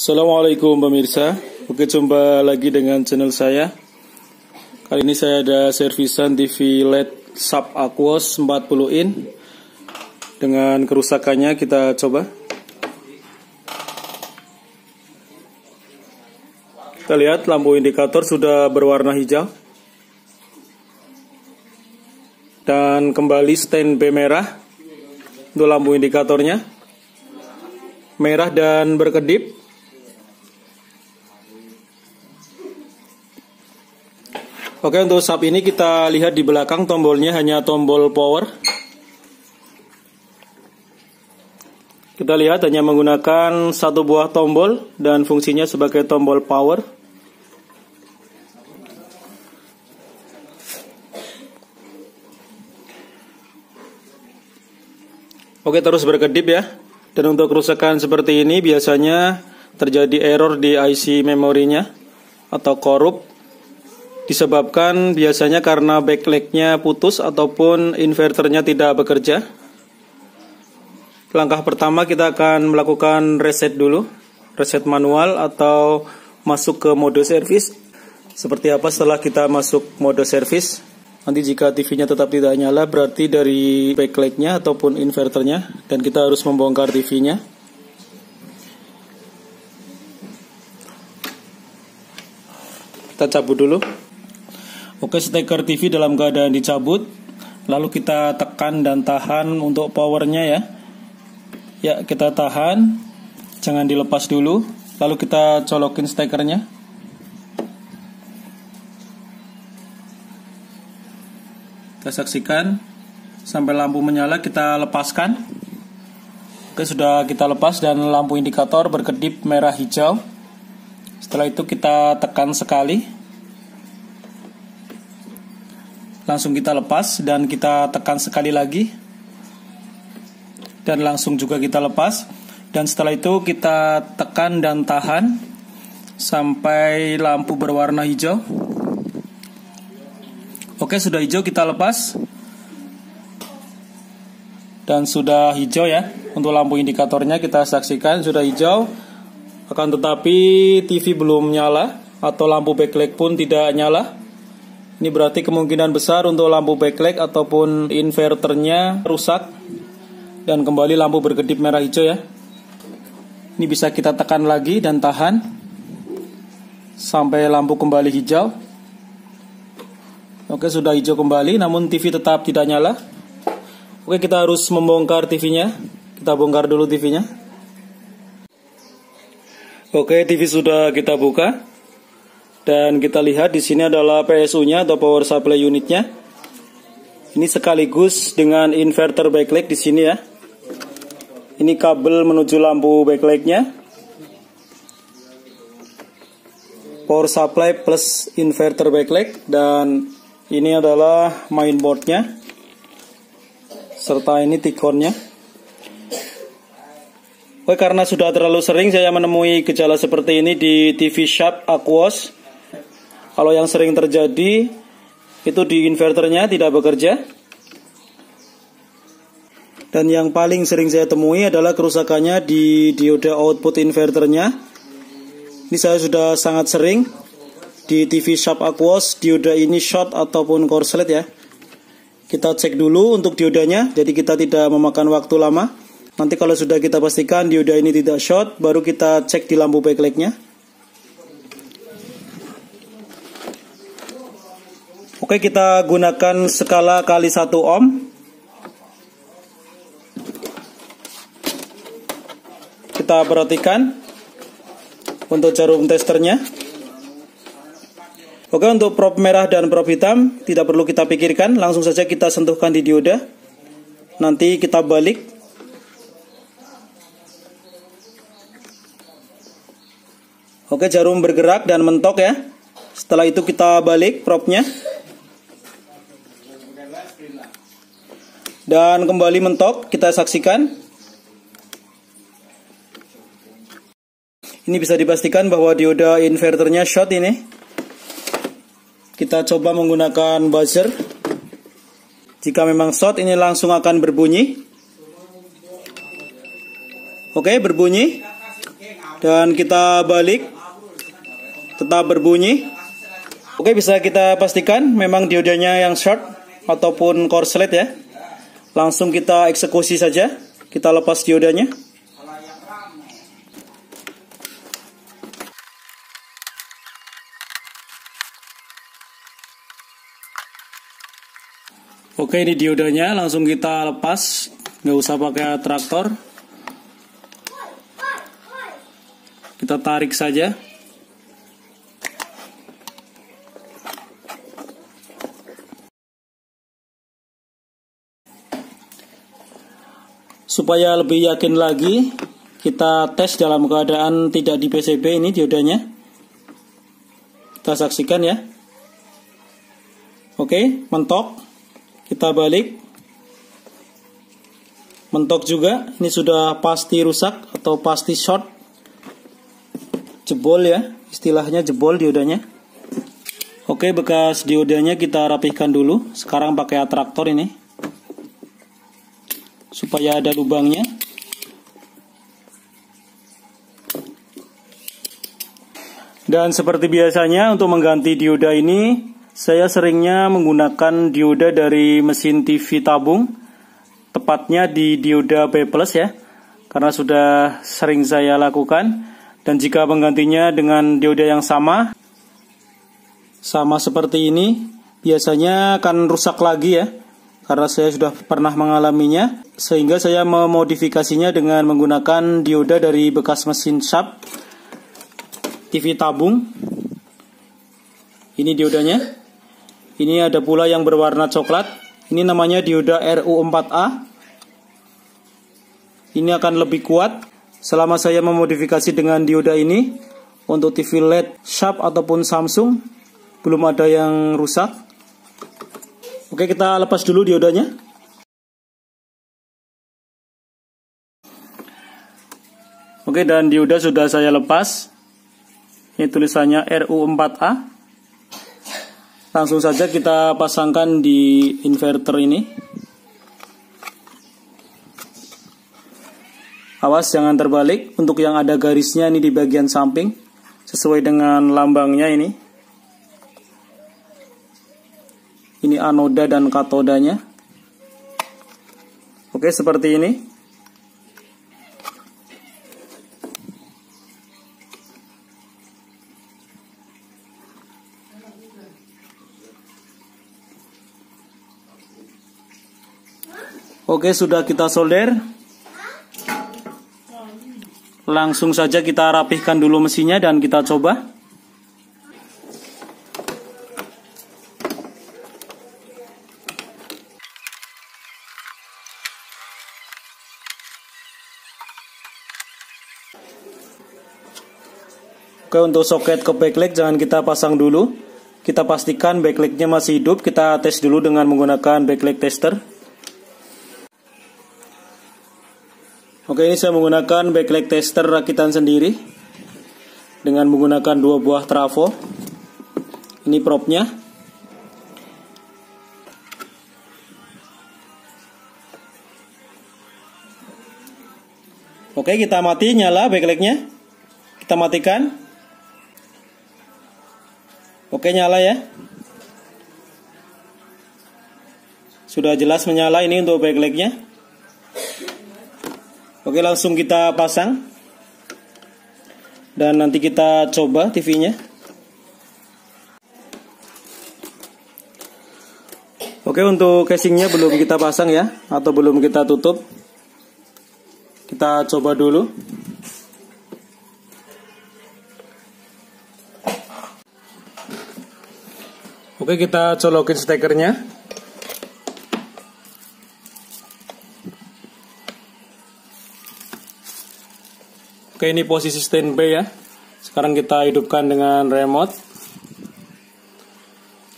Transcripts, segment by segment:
Assalamualaikum pemirsa. Oke jumpa lagi dengan channel saya. Kali ini saya ada servisan TV LED Sub Aquos 40 in. Dengan kerusakannya kita coba. Kita lihat lampu indikator sudah berwarna hijau. Dan kembali stand B merah Untuk lampu indikatornya. Merah dan berkedip Oke untuk sub ini kita lihat di belakang tombolnya hanya tombol power. Kita lihat hanya menggunakan satu buah tombol dan fungsinya sebagai tombol power. Oke terus berkedip ya. Dan untuk kerusakan seperti ini biasanya terjadi error di IC memorinya Atau korup disebabkan biasanya karena backlightnya putus ataupun inverternya tidak bekerja. Langkah pertama kita akan melakukan reset dulu, reset manual atau masuk ke mode service. Seperti apa setelah kita masuk mode service? Nanti jika TV-nya tetap tidak nyala berarti dari backlightnya ataupun inverternya dan kita harus membongkar TV-nya. Kita cabut dulu. Oke, steker TV dalam keadaan dicabut. Lalu kita tekan dan tahan untuk powernya ya. Ya, kita tahan. Jangan dilepas dulu. Lalu kita colokin stekernya. Kita saksikan sampai lampu menyala kita lepaskan. Oke, sudah kita lepas dan lampu indikator berkedip merah hijau. Setelah itu kita tekan sekali langsung kita lepas dan kita tekan sekali lagi. Dan langsung juga kita lepas. Dan setelah itu kita tekan dan tahan sampai lampu berwarna hijau. Oke sudah hijau kita lepas. Dan sudah hijau ya untuk lampu indikatornya kita saksikan sudah hijau. Akan tetapi TV belum nyala atau lampu backlight pun tidak nyala ini berarti kemungkinan besar untuk lampu backlight ataupun inverternya rusak dan kembali lampu berkedip merah hijau ya. Ini bisa kita tekan lagi dan tahan sampai lampu kembali hijau. Oke sudah hijau kembali namun TV tetap tidak nyala. Oke kita harus membongkar TV-nya. Kita bongkar dulu TV-nya. Oke TV sudah kita buka. Dan kita lihat di sini adalah PSU-nya atau power supply unitnya. Ini sekaligus dengan inverter backlight di sini ya. Ini kabel menuju lampu backlightnya. Power supply plus inverter backlight dan ini adalah mainboardnya serta ini tikonnya. Oke, karena sudah terlalu sering saya menemui gejala seperti ini di TV Shop Aquos kalau yang sering terjadi itu di inverternya tidak bekerja. Dan yang paling sering saya temui adalah kerusakannya di dioda output inverternya. Ini saya sudah sangat sering di TV Shop Aquos dioda ini short ataupun korslet ya. Kita cek dulu untuk diodanya, jadi kita tidak memakan waktu lama. Nanti kalau sudah kita pastikan dioda ini tidak short, baru kita cek di lampu backlightnya. Oke, kita gunakan skala kali 1 ohm. Kita perhatikan untuk jarum testernya. Oke, untuk prop merah dan prop hitam tidak perlu kita pikirkan, langsung saja kita sentuhkan di dioda. Nanti kita balik. Oke, jarum bergerak dan mentok ya. Setelah itu kita balik propnya. Dan kembali mentok, kita saksikan. Ini bisa dipastikan bahwa dioda inverternya short ini. Kita coba menggunakan buzzer. Jika memang short ini langsung akan berbunyi. Oke, berbunyi. Dan kita balik. Tetap berbunyi. Oke, bisa kita pastikan memang diodanya yang short ataupun korslet ya. Langsung kita eksekusi saja. Kita lepas diodanya. Oke ini diodanya langsung kita lepas nggak usah pakai traktor kita tarik saja supaya lebih yakin lagi kita tes dalam keadaan tidak di PCB ini diodanya kita saksikan ya. Oke mentok. Kita balik. Mentok juga. Ini sudah pasti rusak atau pasti short. Jebol ya. Istilahnya jebol diodanya oke bekas diodanya kita rapihkan dulu. Sekarang pakai atraktor ini supaya ada lubangnya dan seperti biasanya untuk mengganti dioda ini saya seringnya menggunakan dioda dari mesin TV tabung, tepatnya di dioda B+ ya, karena sudah sering saya lakukan. Dan jika menggantinya dengan dioda yang sama, sama seperti ini, biasanya akan rusak lagi ya, karena saya sudah pernah mengalaminya, sehingga saya memodifikasinya dengan menggunakan dioda dari bekas mesin sharp TV tabung. Ini diodanya. Ini ada pula yang berwarna coklat. Ini namanya dioda RU4A. Ini akan lebih kuat selama saya memodifikasi dengan dioda ini untuk TV LED Sharp ataupun Samsung belum ada yang rusak. Oke, kita lepas dulu diodanya. Oke, dan dioda sudah saya lepas. Ini tulisannya RU4A. Langsung saja kita pasangkan di inverter ini. Awas jangan terbalik untuk yang ada garisnya ini di bagian samping sesuai dengan lambangnya ini. Ini anoda dan katodanya. Oke, seperti ini. Oke, sudah kita solder. Langsung saja kita rapihkan dulu mesinnya dan kita coba. Oke untuk soket ke backlight jangan kita pasang dulu Kita pastikan backlightnya masih hidup Kita tes dulu dengan menggunakan backlight tester Oke ini saya menggunakan backlight tester rakitan sendiri dengan menggunakan dua buah trafo. Ini propnya. Oke kita mati nyala backlightnya. Kita matikan. Oke nyala ya. Sudah jelas menyala ini untuk backlightnya. Oke langsung kita pasang dan nanti kita coba TV-nya. Oke untuk casingnya belum kita pasang ya atau belum kita tutup. Kita coba dulu. Oke kita colokin stekernya. Oke ini posisi standby ya. Sekarang kita hidupkan dengan remote.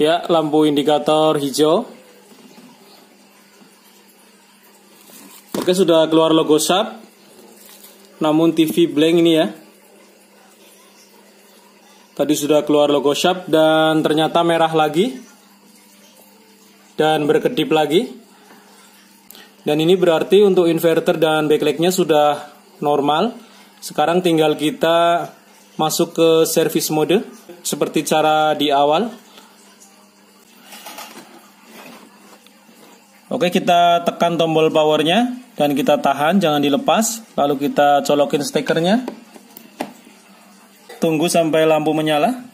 Ya, lampu indikator hijau. Oke, sudah keluar logo Sharp. Namun TV blank ini ya. Tadi sudah keluar logo Sharp dan ternyata merah lagi. Dan berkedip lagi. Dan ini berarti untuk inverter dan backlightnya sudah normal Sekarang tinggal kita masuk ke service mode seperti cara di awal. Oke, kita tekan tombol powernya dan kita tahan, jangan dilepas. Lalu kita colokin stekernya. Tunggu sampai lampu menyala.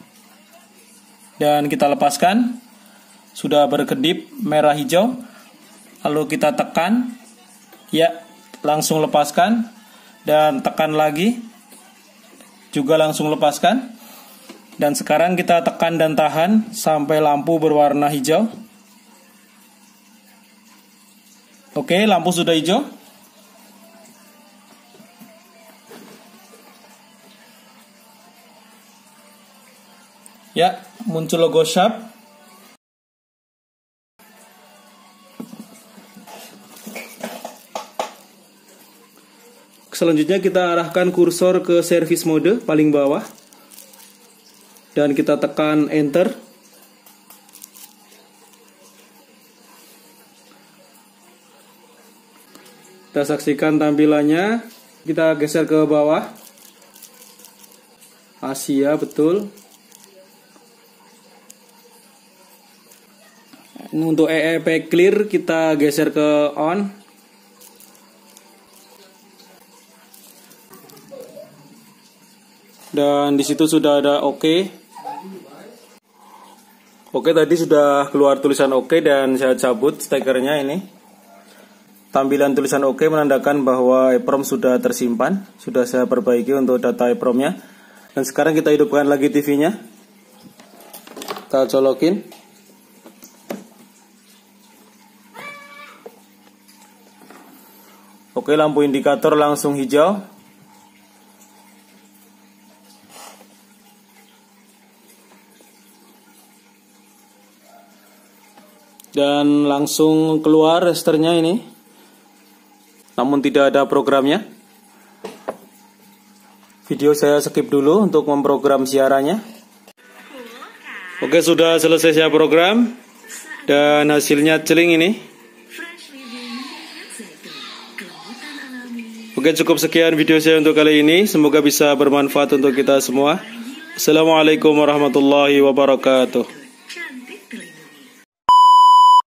Dan kita lepaskan. Sudah berkedip merah hijau. Lalu kita tekan. Ya, langsung lepaskan. Dan tekan lagi. Juga langsung lepaskan. Dan sekarang kita tekan dan tahan sampai lampu berwarna hijau. Oke, lampu sudah hijau. Ya, muncul logo Sharp. Selanjutnya kita arahkan kursor ke service mode paling bawah. Dan kita tekan enter. Kita saksikan tampilannya. Kita geser ke bawah. Asia betul. Untuk EEP clear kita geser ke on. Dan di situ sudah ada oke. OK. Oke tadi sudah keluar tulisan oke dan saya cabut stekernya ini. Tampilan tulisan OK menandakan bahwa EEPROM sudah tersimpan, sudah saya perbaiki untuk data EEPROM-nya. Dan sekarang kita hidupkan lagi TV-nya. Kita colokin. Oke, lampu indikator langsung hijau. Dan langsung keluar resternya ini namun tidak ada programnya. Video saya skip dulu untuk memprogram siarannya. Oke, sudah selesai saya program dan hasilnya celing ini. Oke, cukup sekian video saya untuk kali ini. Semoga bisa bermanfaat untuk kita semua. Assalamualaikum warahmatullahi wabarakatuh.